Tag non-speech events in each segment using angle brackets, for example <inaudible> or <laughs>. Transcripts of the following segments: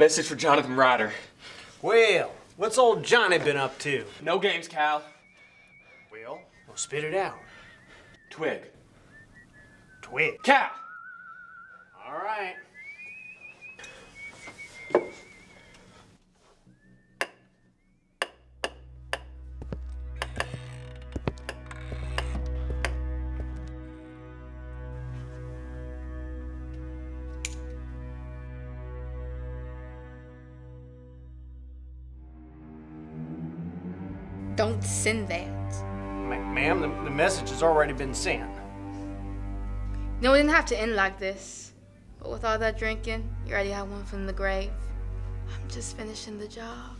Message for Jonathan Ryder. Well, what's old Johnny been up to? No games, Cal. Well, well spit it out. Twig. Twig. Cal! All right. Don't send that. Ma- ma'am, the, the message has already been sent. No, it didn't have to end like this. But with all that drinking, you already have one from the grave. I'm just finishing the job.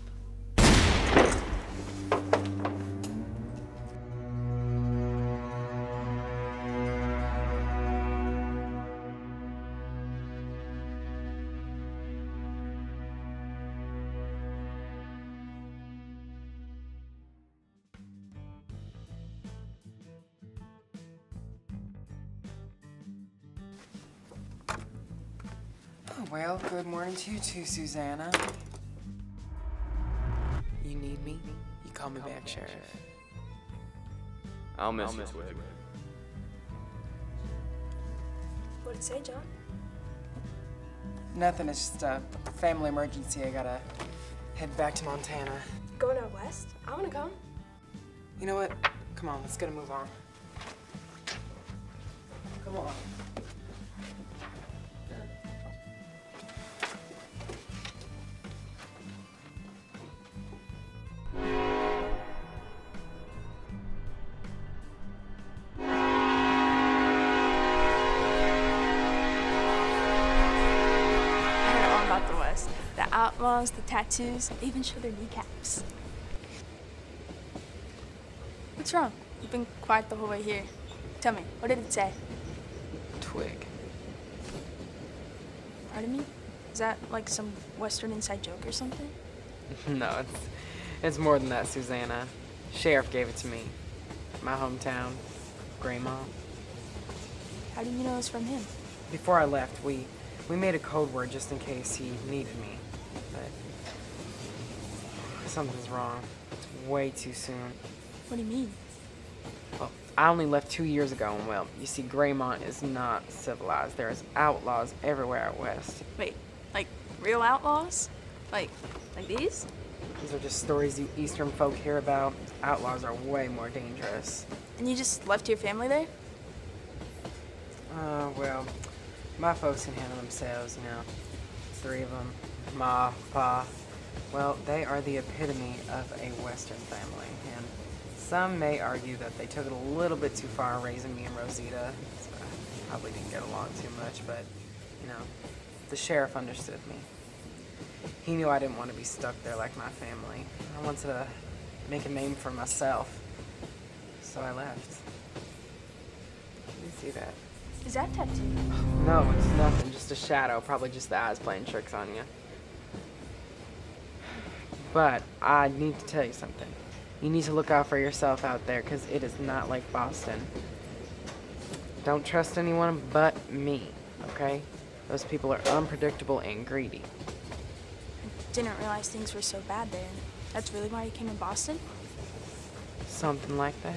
Oh, well, good morning to you too, Susannah. You need me? You call me back, Sheriff. I'll miss you, Twig. What'd it say, John? Nothing, it's just a family emergency. I gotta head back to Montana. Going out west? I wanna come. You know what? Come on, let's get a move on. Come on. The the tattoos, they even show their kneecaps. What's wrong? You've been quiet the whole way here. Tell me, what did it say? Twig. Pardon me? Is that like some Western inside joke or something? <laughs> no, it's it's more than that, Susannah. Sheriff gave it to me. My hometown, Greymont. How do you know it's from him? Before I left, we we made a code word just in case he needed me. Something's wrong. It's way too soon. What do you mean? Well, I only left two years ago, and well, you see, Greymont is not civilized. There's outlaws everywhere out west. Wait, like real outlaws? Like, like these? These are just stories you Eastern folk hear about. Outlaws are way more dangerous. And you just left your family there? Uh, well, my folks can handle themselves, you know. Three of them. Ma, Pa. Well, they are the epitome of a Western family, and some may argue that they took it a little bit too far raising me and Rosita. So I probably didn't get along too much, but, you know, the sheriff understood me. He knew I didn't want to be stuck there like my family. I wanted to make a name for myself. So I left. You see that? Is that tattoo? No, it's nothing. Just a shadow. Probably just the eyes playing tricks on you. But I need to tell you something. You need to look out for yourself out there because it is not like Boston. Don't trust anyone but me, okay? Those people are unpredictable and greedy. I didn't realize things were so bad there. That's really why you came to Boston? Something like that.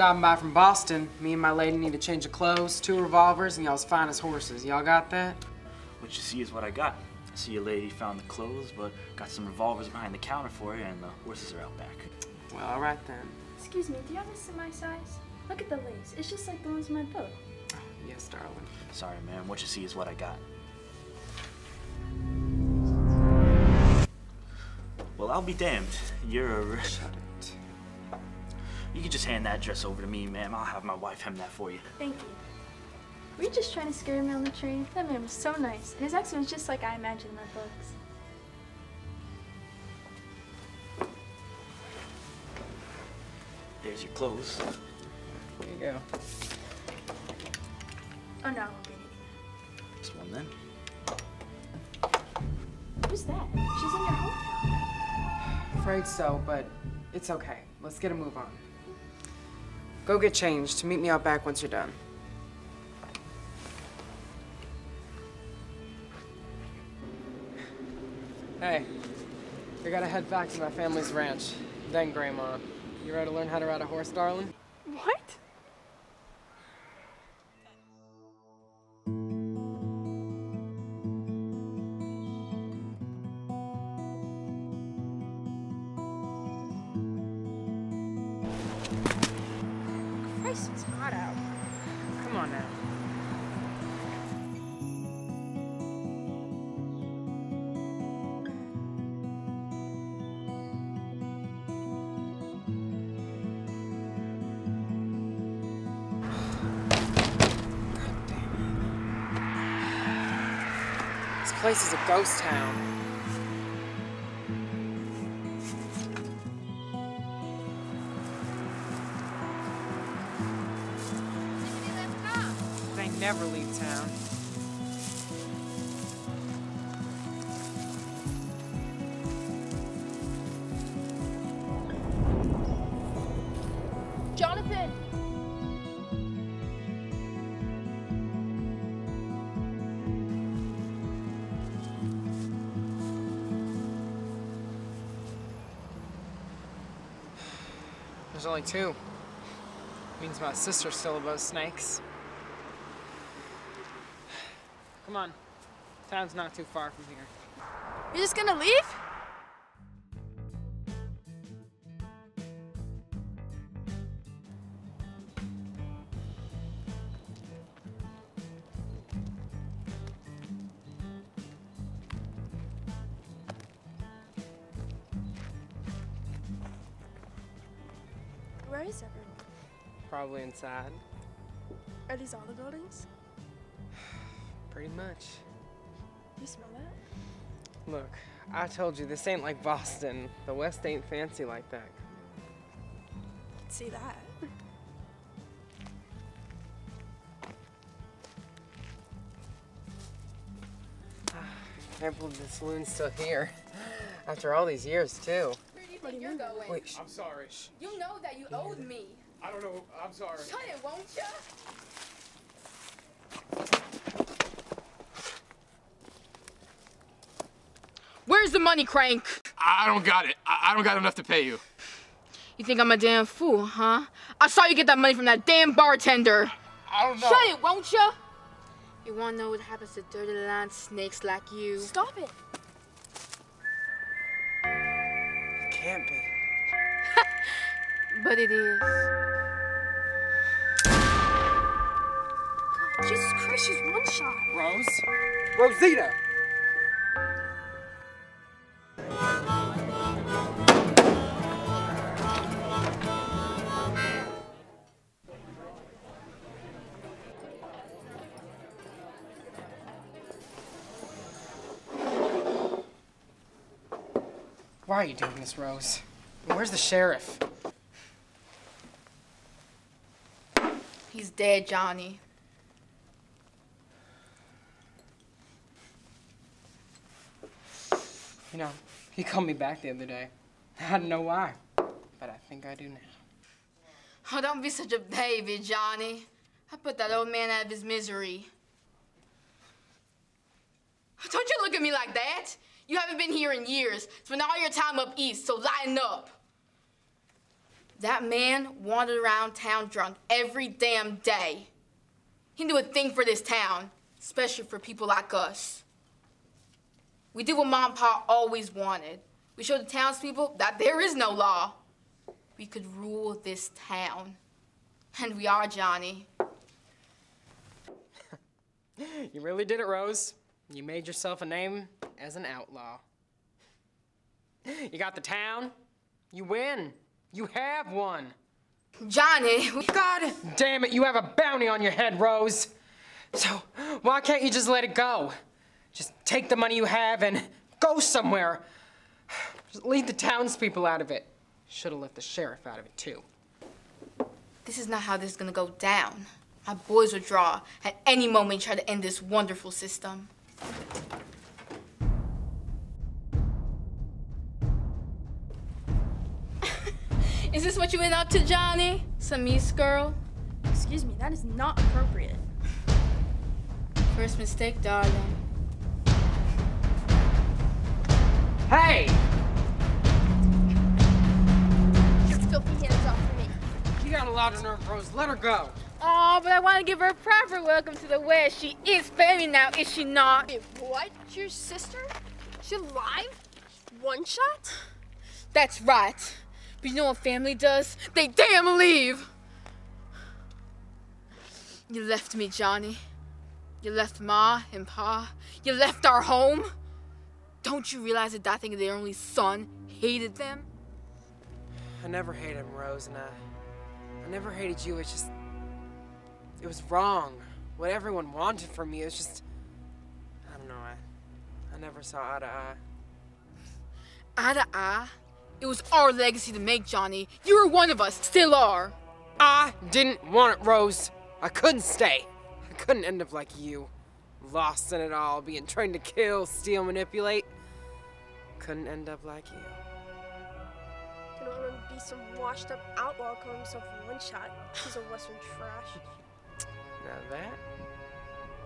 Stopping by from Boston. Me and my lady need a change of clothes, two revolvers, and y'all's finest horses. Y'all got that? What you see is what I got. I see a lady found the clothes, but got some revolvers behind the counter for you, and the horses are out back. Well, all right then. Excuse me, do you have this in my size? Look at the lace. It's just like the ones in my boat. Yes, darling. Sorry, man. What you see is what I got. Well, I'll be damned. You're a. Shut it. You can just hand that dress over to me, ma'am. I'll have my wife hem that for you. Thank you. Were you just trying to scare me on the train? That man was so nice. And his accent was just like I imagined in my books. There's your clothes. There you go. Oh no, I won't be needing This one then. Who's that? She's in your hometown. Afraid so, but it's okay. Let's get a move on. Go get changed. To meet me out back once you're done. Hey, we gotta head back to my family's ranch. Then, Grandma, you ready to learn how to ride a horse, darling? What? It's hot out. Come on now. This place is a ghost town. Never leave town. Jonathan! There's only two. Means my sister's still above snakes. Come on. Town's not too far from here. You're just gonna leave? Where is everyone? Probably inside. Are these all the buildings? Pretty much. You smell that? Look, I told you this ain't like Boston. The West ain't fancy like that. See that? Can't believe the saloon's still here. After all these years, too. Where do you think you're going? Wait, I'm sorry. You know that you owed me. I don't know. I'm sorry. Shut it, won't you? Where's the money, Crank? I don't got it. I I don't got enough to pay you. You think I'm a damn fool, huh? I saw you get that money from that damn bartender. I don't know. Shut it, won't you? You wanna know what happens to dirty land snakes like you? Stop it! it can't be. <laughs> But it is. Jesus Christ, she's one shot. Rose? Rosita! Why are you doing this, Rose? Where's the sheriff? He's dead, Johnny. He called me back the other day. I don't know why, but I think I do now. Oh, don't be such a baby, Johnny. I put that old man out of his misery. Oh, don't you look at me like that. You haven't been here in years. Spent all your time up east, so lighten up. That man wandered around town drunk every damn day. He didn't a thing for this town, especially for people like us. We did what Mom and Pa always wanted. We showed the townspeople that there is no law. We could rule this town. And we are, Johnny. <laughs> You really did it, Rose. You made yourself a name as an outlaw. You got the town. You win. You have won. Johnny, we- God damn it, you have a bounty on your head, Rose. So why can't you just let it go? Just take the money you have and go somewhere. Just leave the townspeople out of it. Should have left the sheriff out of it, too. This is not how this is gonna go down. My boys will draw at any moment try to end this wonderful system. <laughs> is this what you went up to, Johnny? Some East girl? Excuse me, that is not appropriate. First mistake, darling. Hey! Get filthy hands off of me. You got a lot of nerve, Rose. Let her go. Oh, but I want to give her a proper welcome to the West. She is family now, is she not? Wait, what? Your sister? She alive? One shot? That's right. But you know what family does? They damn leave. You left me, Johnny. You left Ma and Pa. You left our home. Don't you realize that that thing their only son hated them? I never hated him, Rose, and I, I never hated you. It's just, it was wrong. What everyone wanted from me, it was just, I don't know. I, I never saw eye to eye. Eye to eye. It was our legacy to make, Johnny. You were one of us, still are. I didn't want it, Rose. I couldn't stay. I couldn't end up like you. Lost in it all, being trained to kill, steal, manipulate. Couldn't end up like you. I don't want to be some washed up outlaw calling himself one shot. He's a western trash. Now that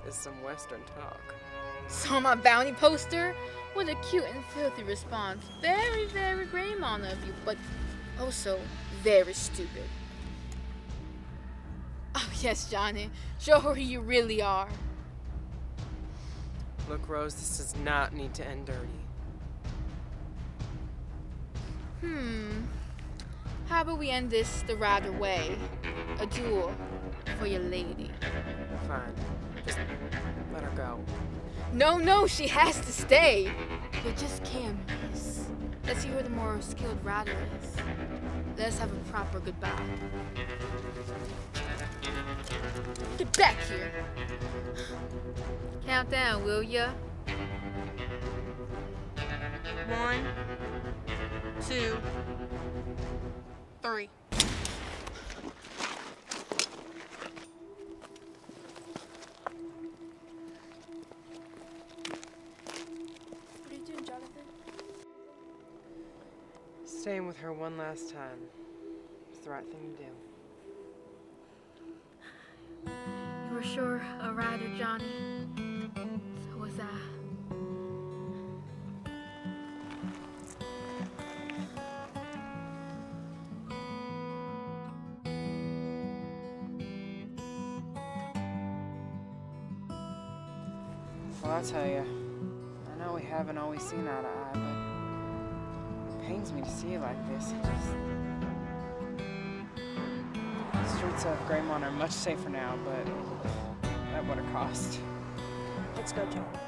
is some Western talk. Saw my bounty poster? What a cute and filthy response. Very, very Greymont of you, but also very stupid. Oh, yes, Johnny. Show her who you really are. Look, Rose, this does not need to end dirty. Hmm. How about we end this the right way? A duel for your lady. Fine. Just let her go. No, no, she has to stay. You just can't miss. Let's see who the more skilled rider is. Let's have a proper goodbye. Get back here. Count down, will ya? One, two, three. What are you doing, Jonathan? Staying with her one last time. It's the right thing to do. Sure a rider, Johnny. So was I. Well, I'll tell you. I know we haven't always seen eye to eye, but it pains me to see you like this. Streets of Greymont are much safer now, but at what a cost. Let's go, John.